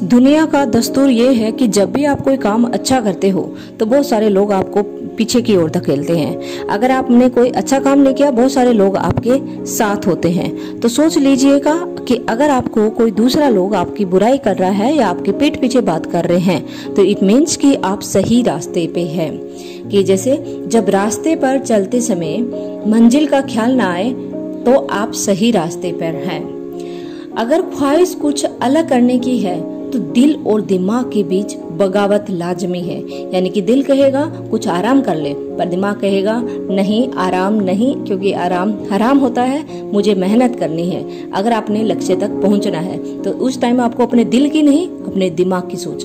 दुनिया का दस्तूर ये है कि जब भी आप कोई काम अच्छा करते हो तो बहुत सारे लोग आपको पीछे की ओर धकेलते हैं। अगर आपने कोई अच्छा काम नहीं किया, बहुत सारे लोग आपके साथ होते हैं। तो सोच लीजिएगा कि अगर आपको कोई दूसरा लोग आपकी बुराई कर रहा है या आपके पीठ पीछे बात कर रहे हैं तो इट मीन्स कि आप सही रास्ते पे हैं। कि जैसे जब रास्ते पर चलते समय मंजिल का ख्याल ना आए तो आप सही रास्ते पर हैं। अगर ख्वाहिश कुछ अलग करने की है तो दिल और दिमाग के बीच बगावत लाजमी है। यानी कि दिल कहेगा, कुछ आराम कर ले, पर दिमाग कहेगा, नहीं, आराम नहीं, क्योंकि आराम हराम होता है, मुझे मेहनत करनी है, अगर आपने लक्ष्य तक पहुँचना है। तो उस टाइम आपको अपने दिल की नहीं, अपने दिमाग की सोच।